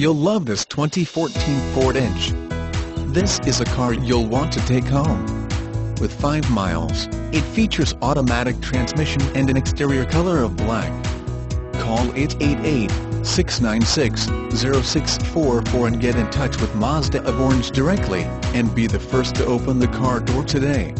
You'll love this 2014 Ford Edge. This is a car you'll want to take home. With 5 miles, it features automatic transmission and an exterior color of black. Call 888-696-0644 and get in touch with Mazda of Orange directly, and be the first to open the car door today.